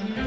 Mm-hmm.